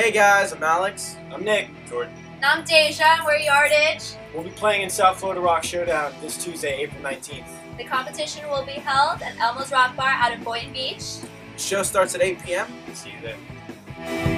Hey guys, I'm Alex. I'm Nick. Jordan. And I'm Deja, we're YARDIJ. We'll be playing in South Florida Rock Showdown this Tuesday, April 19th. The competition will be held at Elmo's Rock Bar out in Boynton Beach. The show starts at 8 p.m. See you there.